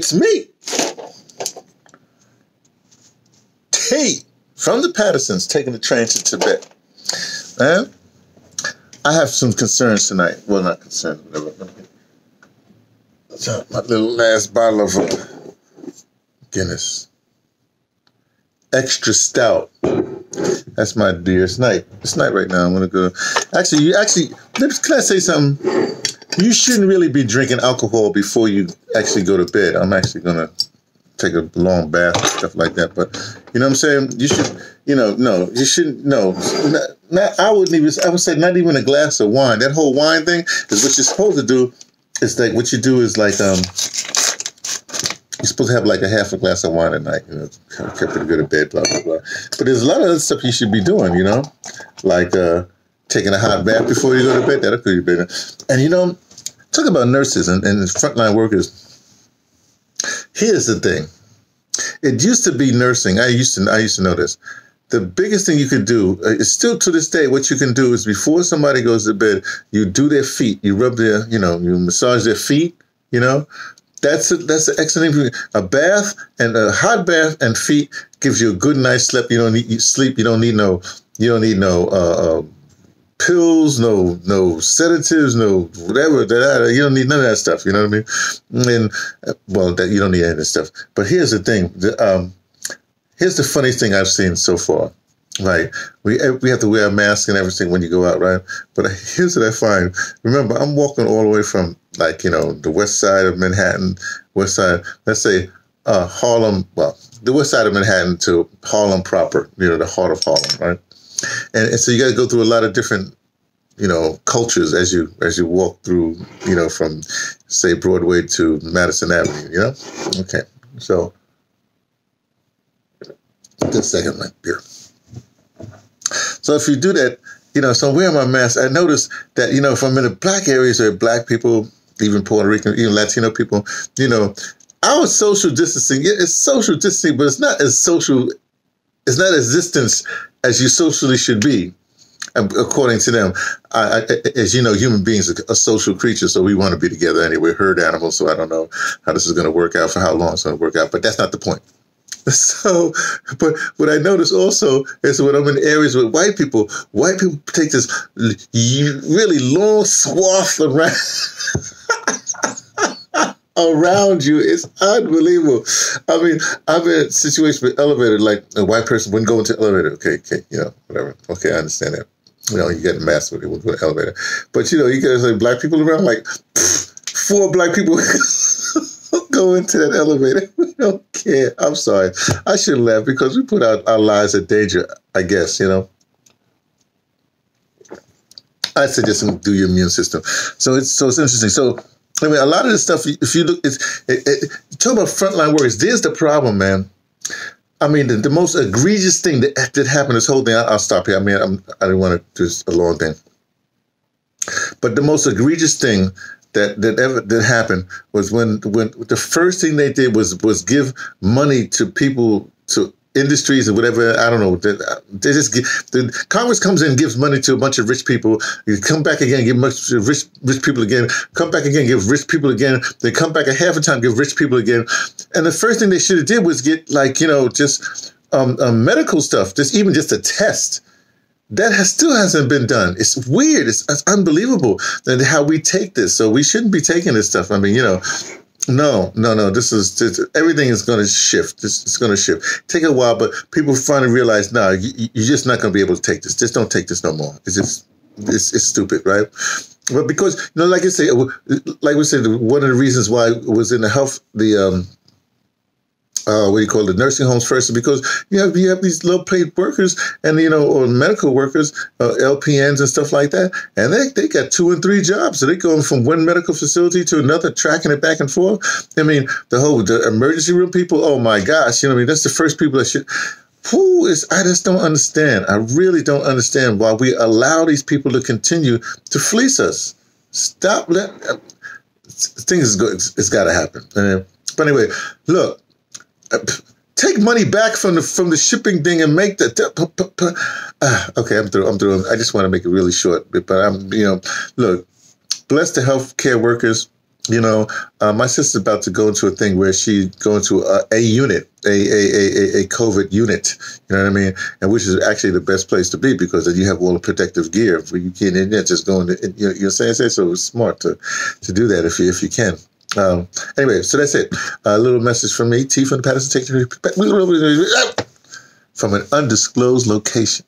it's me, T from the Pattersons, taking the train to Tibet. Man, I have some concerns tonight. Well, not concerns, whatever. My little last bottle of Guinness, extra stout. That's my dear. It's night. It's night right now. I'm gonna go. Actually, you actually. Can I say something? You shouldn't really be drinking alcohol before you actually go to bed. I'm actually gonna take a long bath and stuff like that. But you know what I'm saying? You should. You know, no, you shouldn't. No, not, not, I wouldn't even. I would say not even a glass of wine. That whole wine thing is what you're supposed to do. It's like what you do is like um you're supposed to have like a half a glass of wine at night, you know, kind of it good at bed, blah, blah, blah. But there's a lot of other stuff you should be doing, you know, like uh, taking a hot bath before you go to bed. That'll put you better. And, you know, talk about nurses and, and frontline workers. Here's the thing. It used to be nursing. I used to I used to know this. The biggest thing you could do uh, is still to this day. What you can do is before somebody goes to bed, you do their feet. You rub their, you know, you massage their feet. You know, that's a, that's an excellent thing. A bath and a hot bath and feet gives you a good night's sleep. You don't need sleep. You don't need no. You don't need no uh, uh, pills, no no sedatives, no whatever. That You don't need none of that stuff. You know what I mean? And uh, well, that you don't need any of this stuff. But here's the thing. The, um, here's the funniest thing I've seen so far. Right, we we have to wear a mask and everything when you go out, right? But here's what I find. Remember, I'm walking all the way from like you know the west side of Manhattan, west side. Let's say uh, Harlem. Well, the west side of Manhattan to Harlem proper. You know, the heart of Harlem, right? And, and so you got to go through a lot of different, you know, cultures as you as you walk through. You know, from say Broadway to Madison Avenue. You know, okay. So, just second, my beer. So if you do that, you know, so I'm wearing my mask. I notice that, you know, if I'm in the black areas or black people, even Puerto Rican, even Latino people, you know, our social distancing, it's social distancing, but it's not as social, it's not as distance as you socially should be, according to them. I, I, as you know, human beings are social creature, so we want to be together anyway, herd animals. So I don't know how this is going to work out, for how long it's going to work out, but that's not the point. So, but what I notice also is when I'm in areas with white people, white people take this really long swath around. around you it's unbelievable. I mean, I've been in situations with elevator, like a white person wouldn't go into elevator. Okay, okay, you know, whatever. Okay, I understand that. You know, you get a mask with it, with the elevator. But you know, you get like black people around, like pff, four black people go into that elevator. We don't care. I'm sorry. I should laugh because we put our, our lives in danger, I guess, you know. I suggest do your immune system. So it's so it's interesting. So I mean, a lot of this stuff, if you look, it's it, it, talk about frontline workers. There's the problem, man. I mean, the, the most egregious thing that, that happened, this whole thing, I, will stop here. I mean, I'm, I didn't want to do a long thing. But the most egregious thing that that ever that happened was when when the first thing they did was was give money to people to industries or whatever. I don't know. They, they just give, the Congress comes in, gives money to a bunch of rich people. You come back again, give much rich rich people again. Come back again, give rich people again. They come back a half a time, give rich people again. And the first thing they should have did was get like you know just um, um, medical stuff, just even just a test that has still hasn't been done. It's weird. It's, it's unbelievable that how we take this. So we shouldn't be taking this stuff. I mean, you know, no, no, no. This is this, everything is going to shift. This it's going to shift. Take a while, but people finally realize, no, you, you're just not going to be able to take this. Just don't take this no more. It's just it's, it's stupid, right? But because you know, like I say, like we said, one of the reasons why was in the health the um uh, what do you call it, nursing homes first, because you have you have these low paid workers and you know or medical workers, uh, LPNs and stuff like that, and they they got two and three jobs, so they going from one medical facility to another, tracking it back and forth. I mean, the whole the emergency room people, oh my gosh, you know, I mean, that's the first people that should. Who is? I just don't understand. I really don't understand why we allow these people to continue to fleece us. Stop. Let uh, things good. It's, it's got to happen. But anyway, look take money back from the from the shipping thing and make that. Uh, okay, I'm through. I'm through. I just want to make it really short, but I'm you know, look, bless the healthcare workers. you know, uh, my sister's about to go into a thing where she going to a, a unit, a, a, a, a COVID unit, you know what I mean? And which is actually the best place to be because then you have all the protective gear you can't in there just going to, you know, you're saying, so it's smart to, to do that if you, if you can. Um, anyway, so that's it. A little message from me. T from the Patterson, take from an undisclosed location.